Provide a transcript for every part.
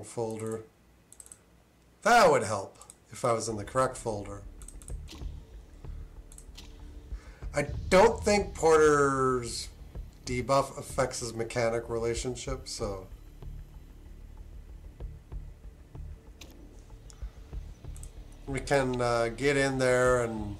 wrong folder. That would help if I was in the correct folder. I don't think Porter's debuff affects his mechanic relationship, so... We can uh, get in there and...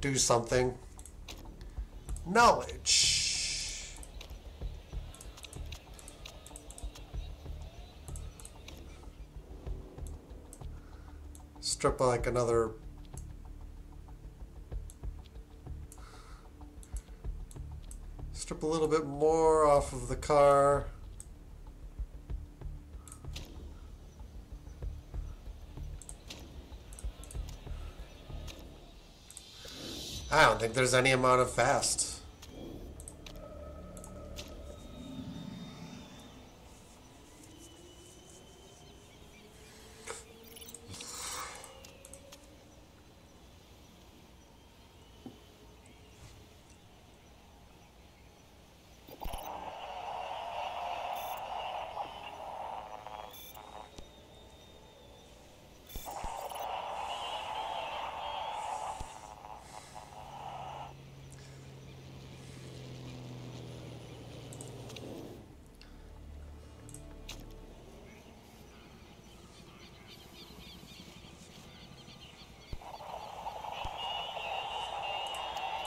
do something. Knowledge. Strip like another strip a little bit more off of the car. Don't think there's any amount of fast.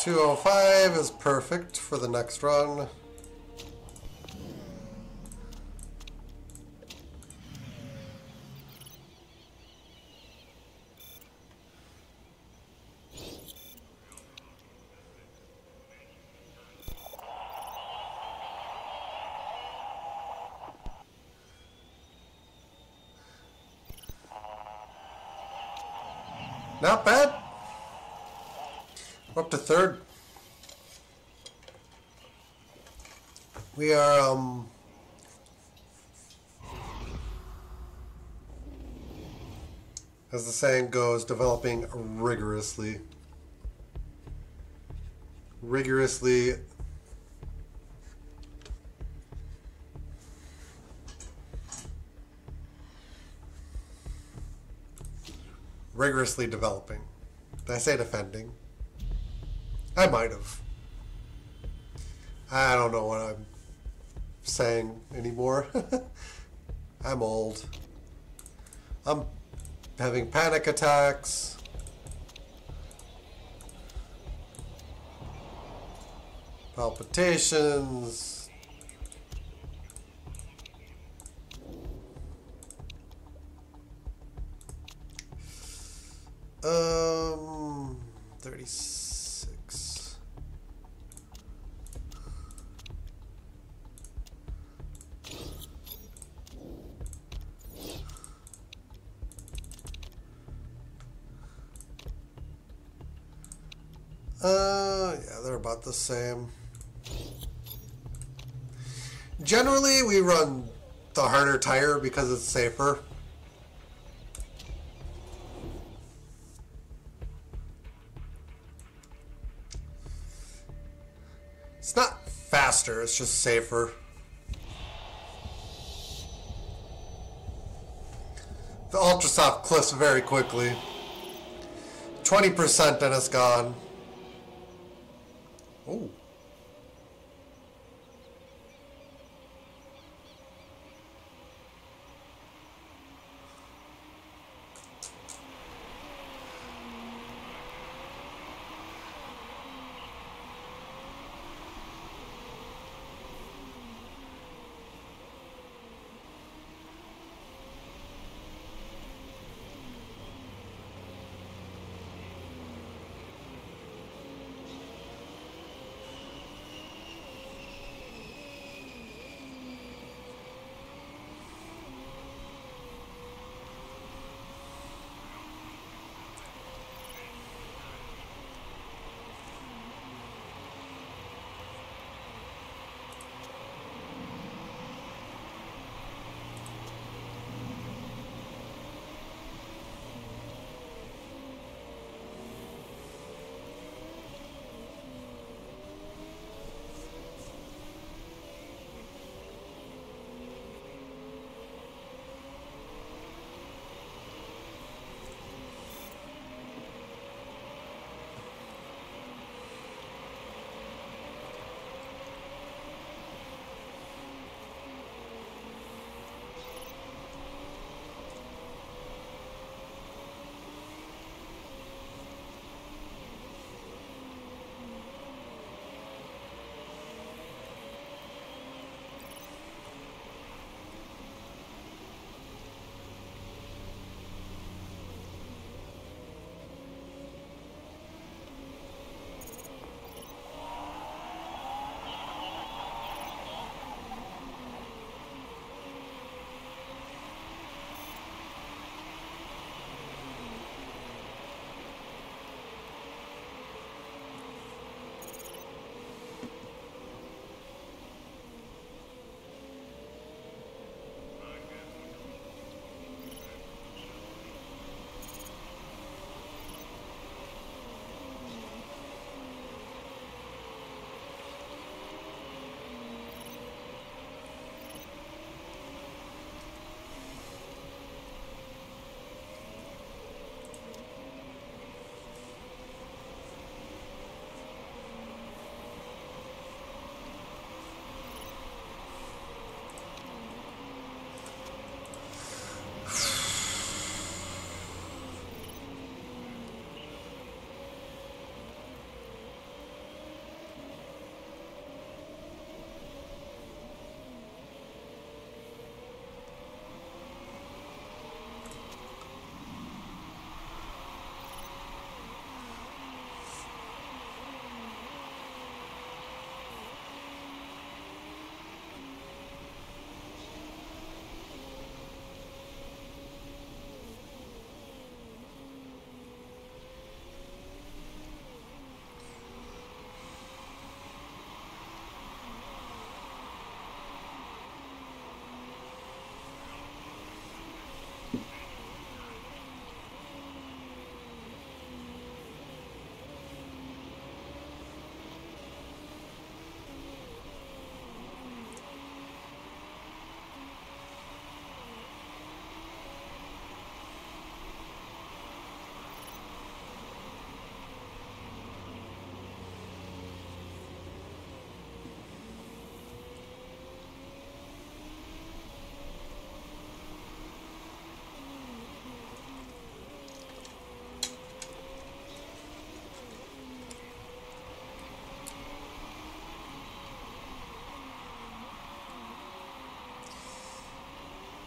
Two oh five is perfect for the next run. Not bad. We're up to third. We are, um... As the saying goes, developing rigorously. Rigorously. Rigorously developing. Did I say defending? I might have. I don't know what I'm saying anymore. I'm old. I'm having panic attacks. Palpitations. Um, 36. Uh, yeah, they're about the same. Generally, we run the harder tire because it's safer. It's not faster, it's just safer. The Ultrasoft cliffs very quickly. 20% and it's gone. Oh.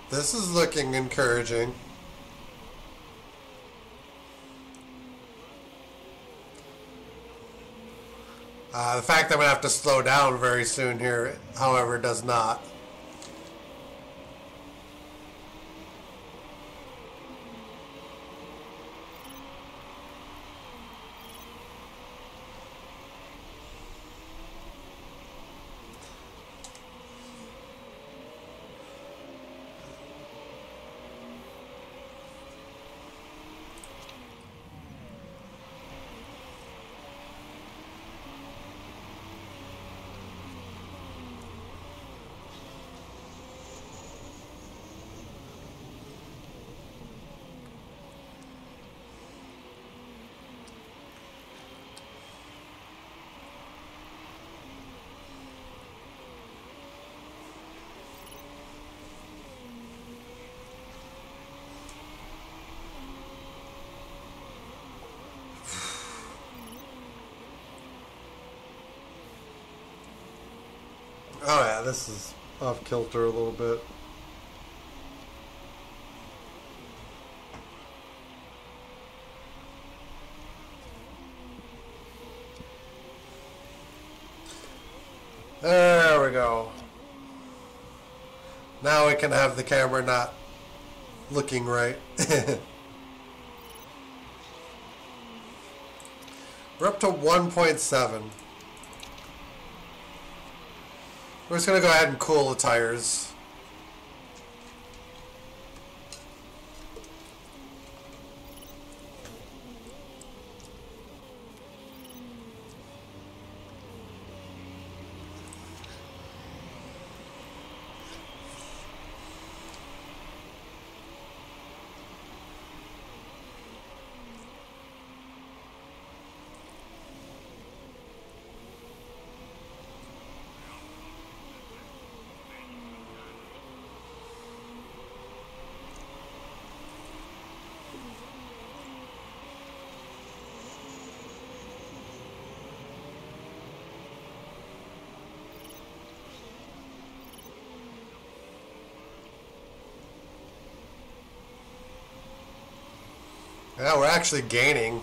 This is looking encouraging. Uh, the fact that I'm going to have to slow down very soon here, however, does not. Oh yeah, this is off kilter a little bit. There we go. Now we can have the camera not looking right. We're up to 1.7. We're just gonna go ahead and cool the tires. Yeah, we're actually gaining.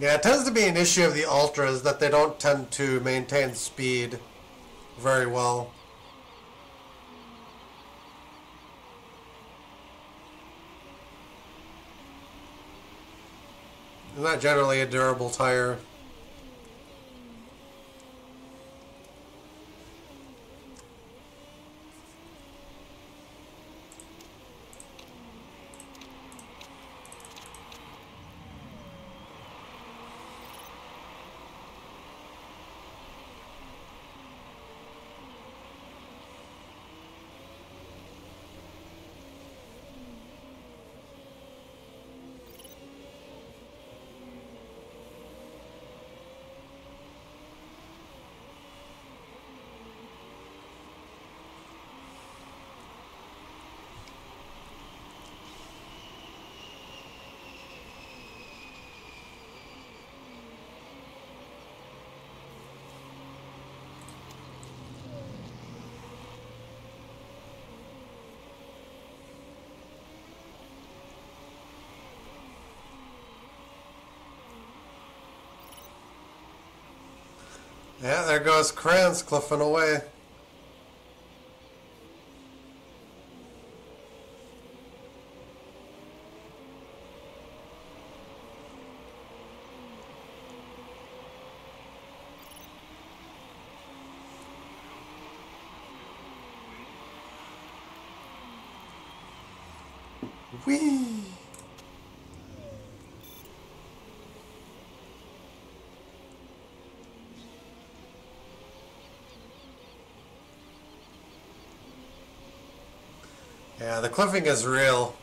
Yeah, it tends to be an issue of the ultras that they don't tend to maintain speed very well. Not generally a durable tire. Yeah, there goes Kranz cliffing away. The cliffing is real.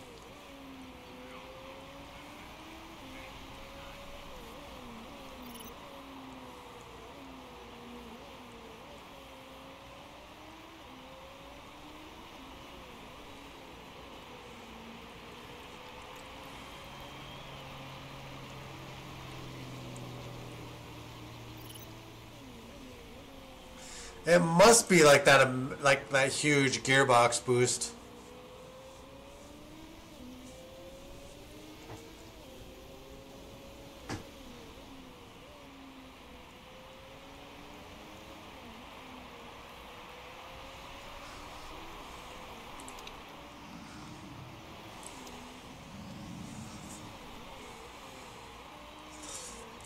It must be like that, um, like that huge gearbox boost.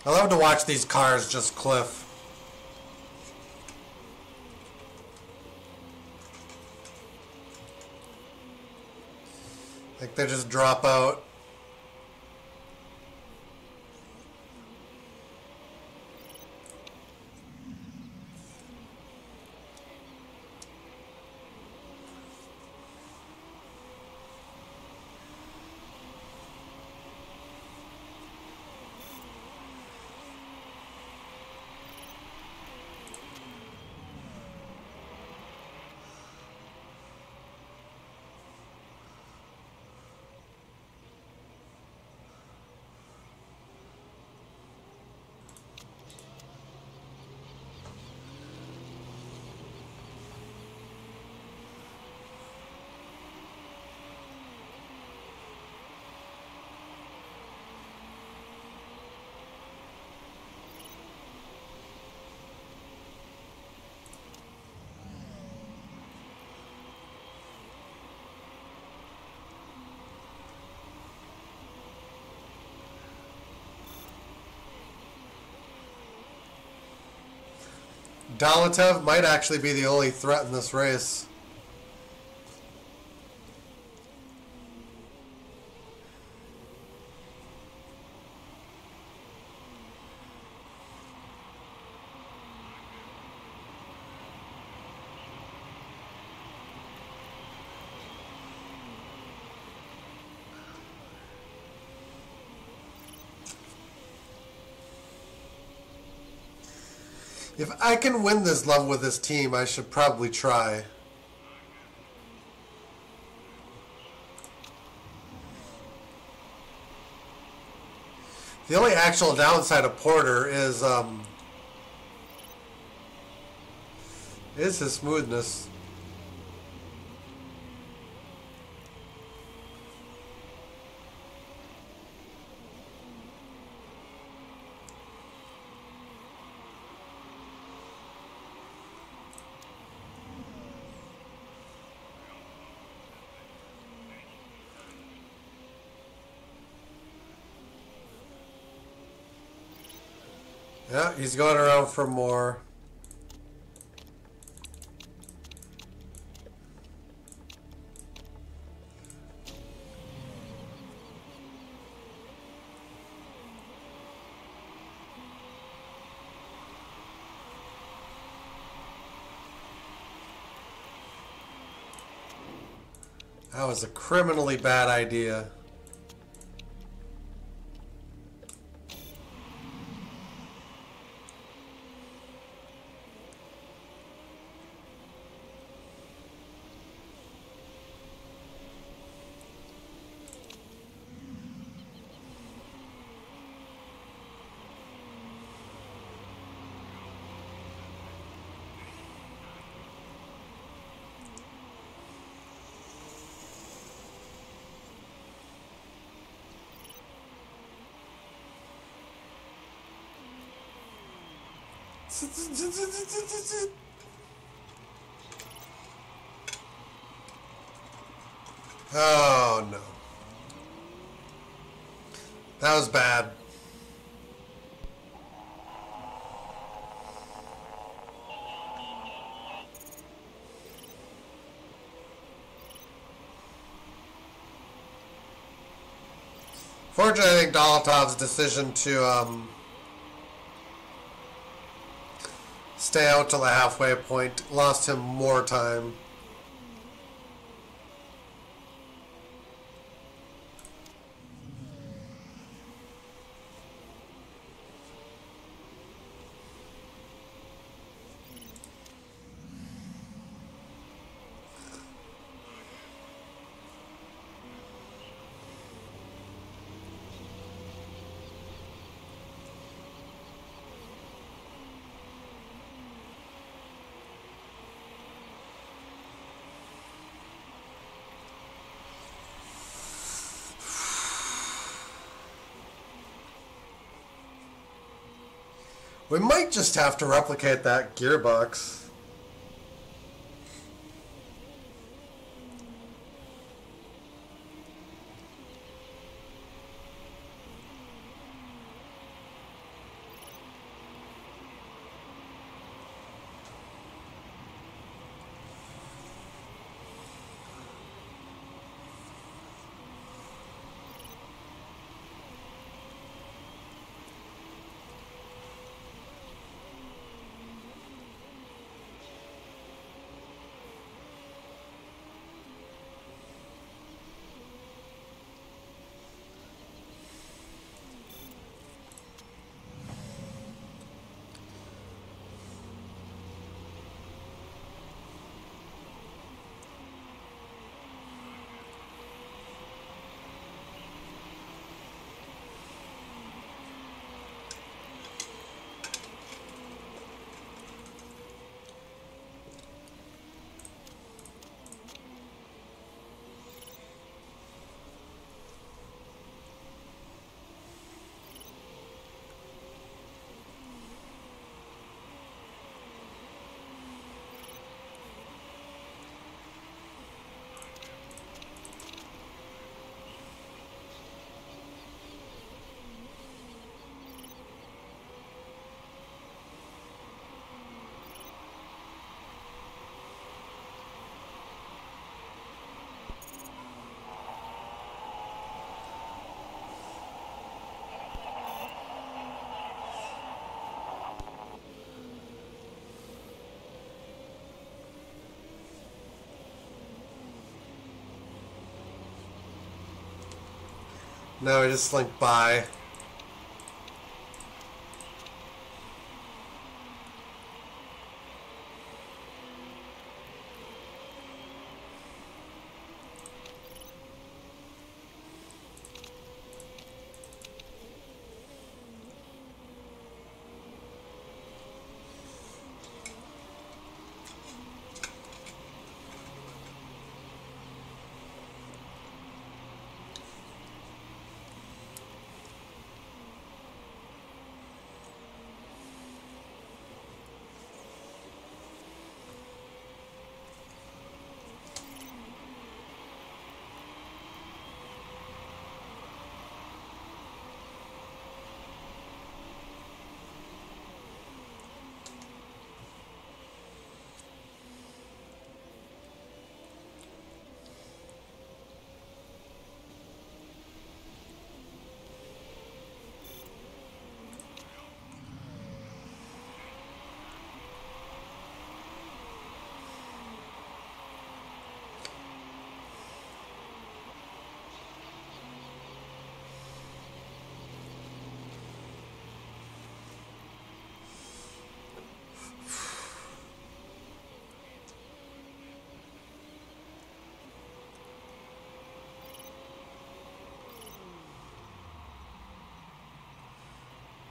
I love to watch these cars just cliff. Like they just drop out. Dalatev might actually be the only threat in this race. If I can win this level with this team, I should probably try. The only actual downside of Porter is um, is his smoothness. Yeah, he's going around for more. That was a criminally bad idea. Oh no. That was bad. Fortunately, I think Dolotov's decision to um, stay out till the halfway point lost him more time. We might just have to replicate that gearbox. No, I just slink by.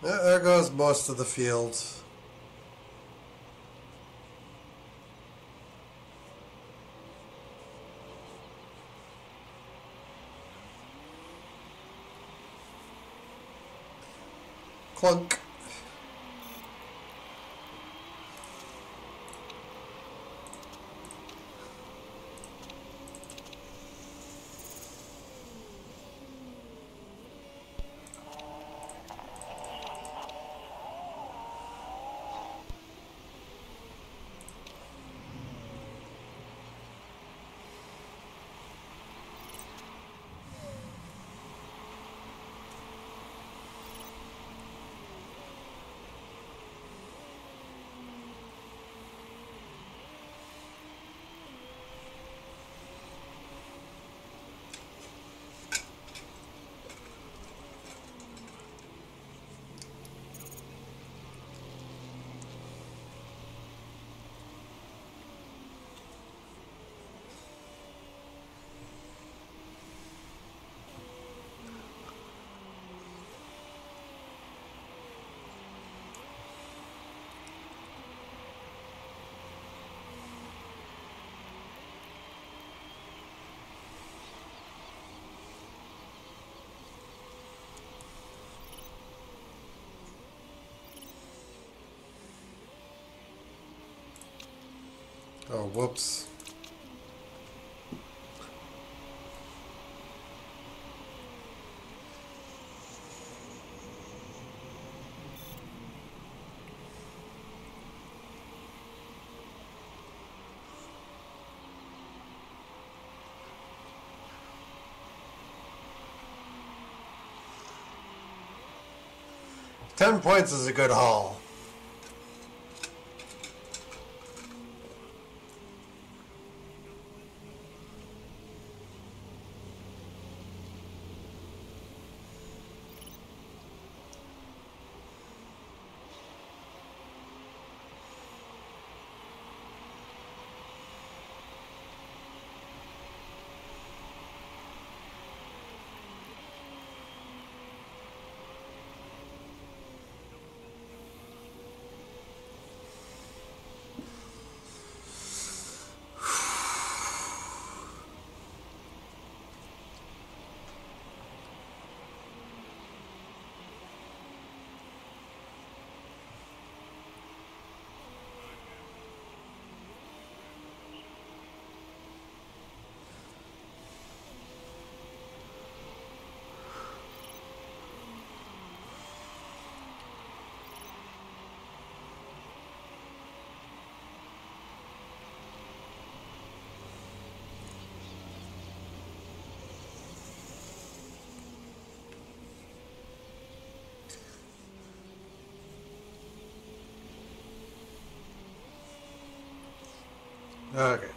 There goes most of the field. Clunk. Oh, whoops. Ten points is a good haul. Okay.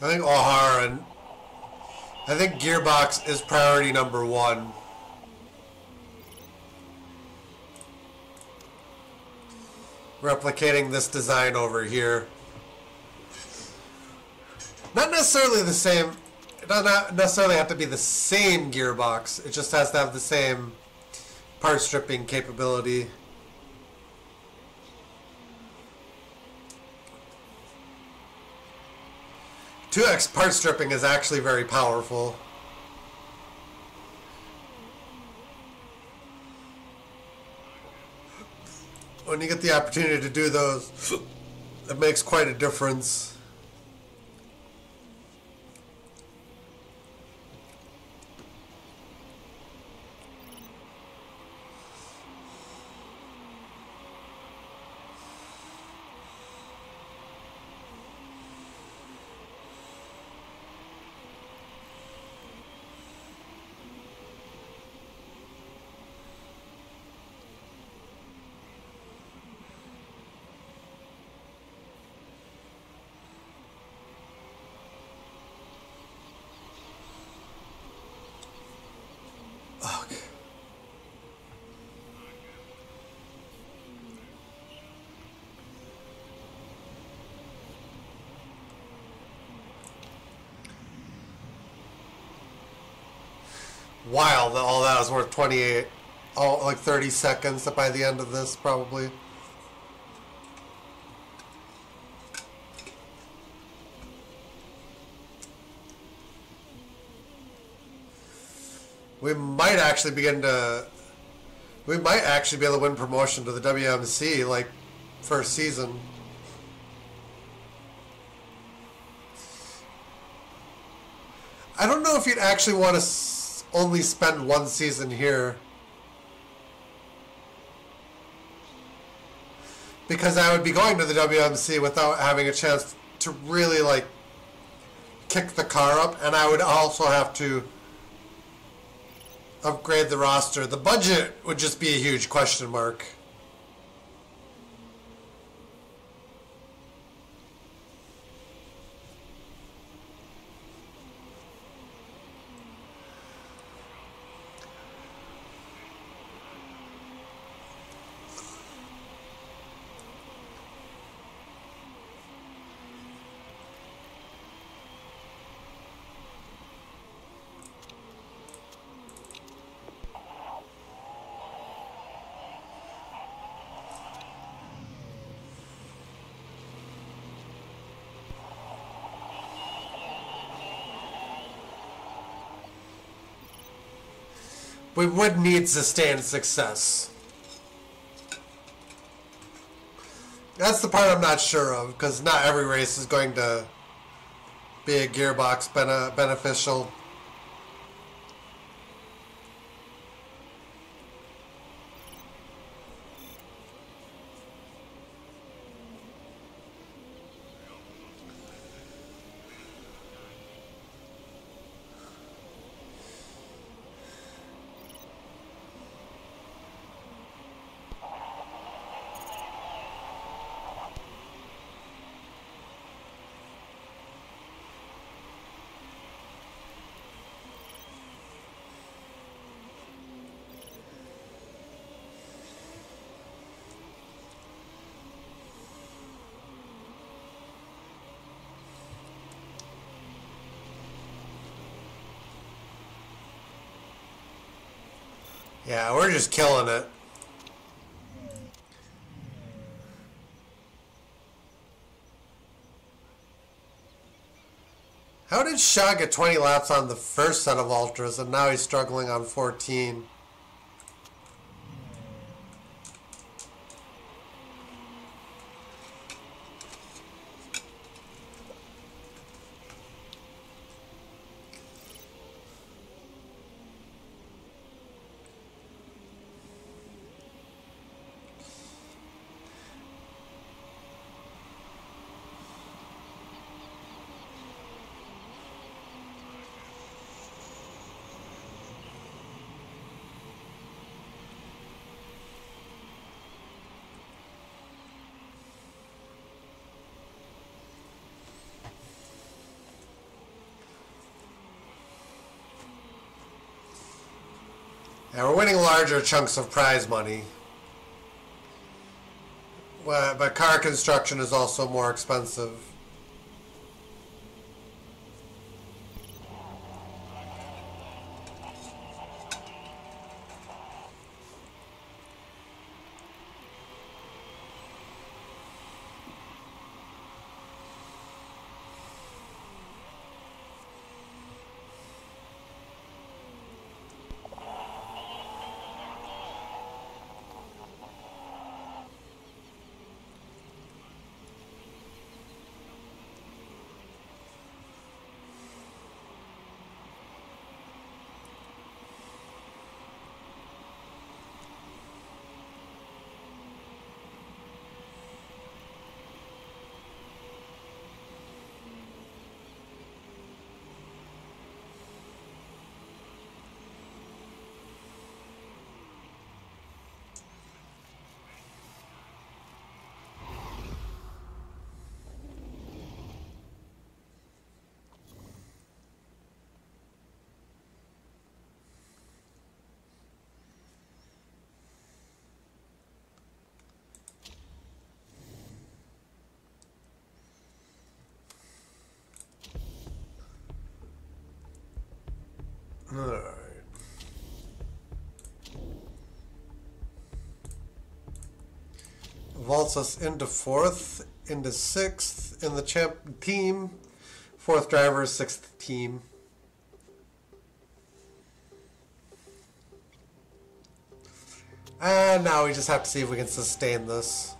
I think O'Hara and I think Gearbox is priority number one. Replicating this design over here. Necessarily the same. It does not necessarily have to be the same gearbox. It just has to have the same part stripping capability. Two X part stripping is actually very powerful. When you get the opportunity to do those, it makes quite a difference. Okay. Wild that all that was worth 28, oh, like 30 seconds by the end of this, probably. We might actually begin to. We might actually be able to win promotion to the WMC, like, first season. I don't know if you'd actually want to only spend one season here. Because I would be going to the WMC without having a chance to really, like, kick the car up, and I would also have to upgrade the roster. The budget would just be a huge question mark. We would need sustained success. That's the part I'm not sure of, because not every race is going to be a gearbox bene beneficial. Yeah, we're just killing it. How did Shaw get 20 laps on the first set of ultras and now he's struggling on 14? Winning larger chunks of prize money. But car construction is also more expensive. Vaults us into fourth, into sixth in the champ team. Fourth driver, sixth team. And now we just have to see if we can sustain this.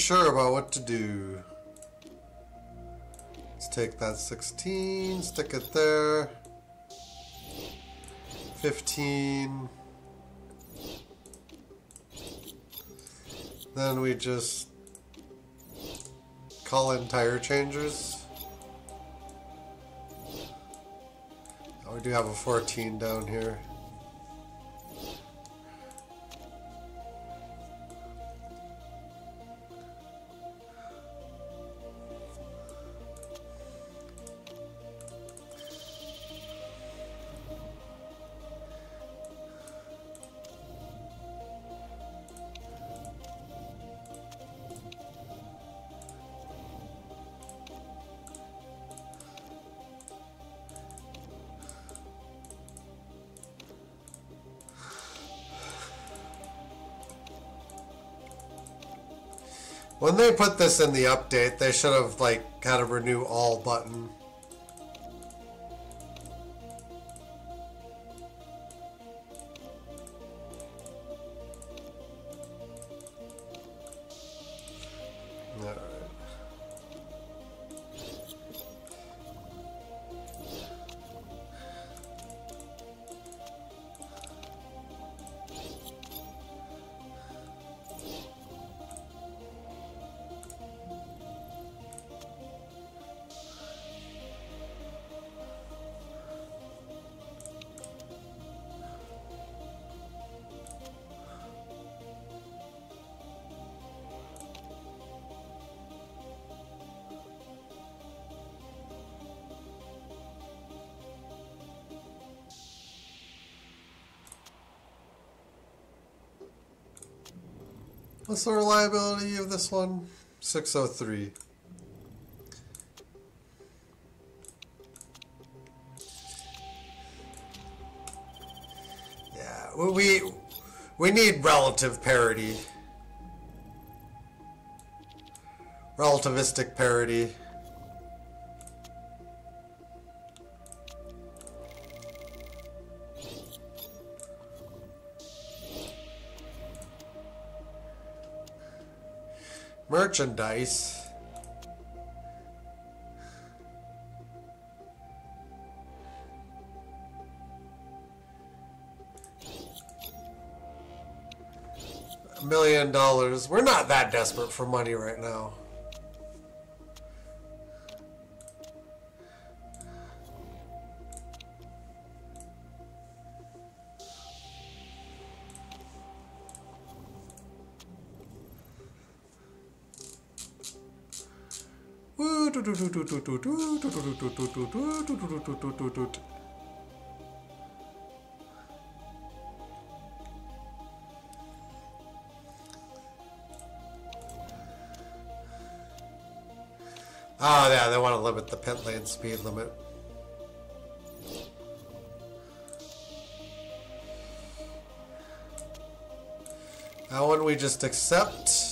Unsure about what to do. Let's take that 16, stick it there. 15. Then we just call in tire changers. Oh, we do have a 14 down here. When they put this in the update, they should have like had a renew all button. What's the reliability of this one? 603. Yeah, we- we need relative parity. Relativistic parity. Merchandise. A million dollars. We're not that desperate for money right now. Oh, yeah, they want to limit the pit lane speed limit. That one we just accept.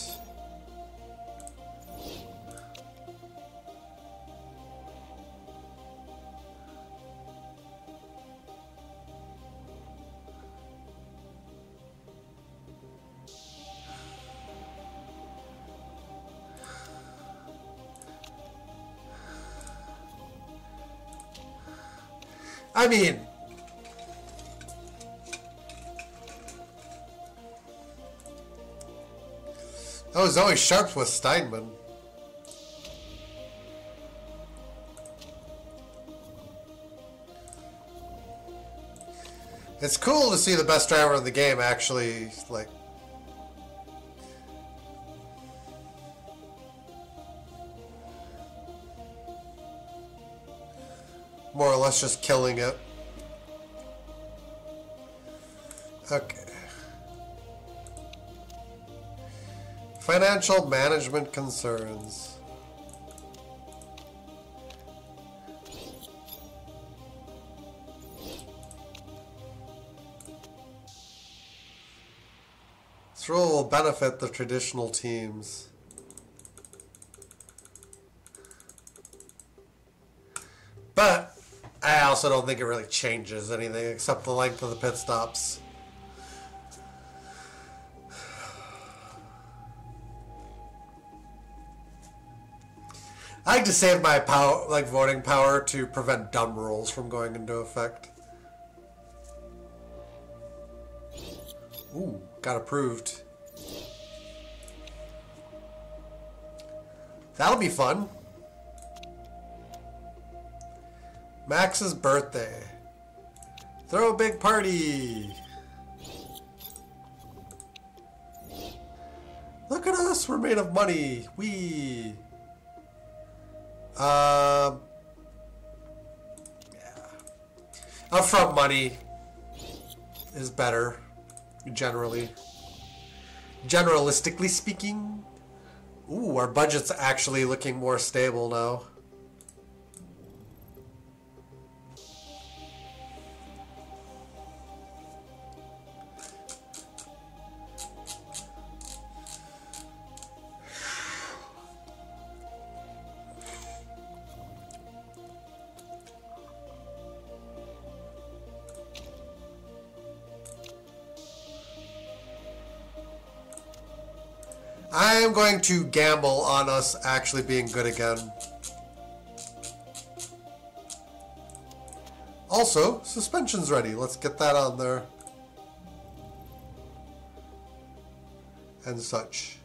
I mean, that was always sharp with Steinman. It's cool to see the best driver in the game actually like more or less just killing it. Okay. Financial management concerns. This rule will benefit the traditional teams. But I also don't think it really changes anything except the length of the pit stops. I like to save my power, like voting power, to prevent dumb rules from going into effect. Ooh, got approved. That'll be fun. Max's birthday. Throw a big party. Look at us, we're made of money. We. Um. yeah. Upfront money is better, generally. Generalistically speaking. Ooh, our budget's actually looking more stable now. To gamble on us actually being good again. Also, suspension's ready. Let's get that on there. And such.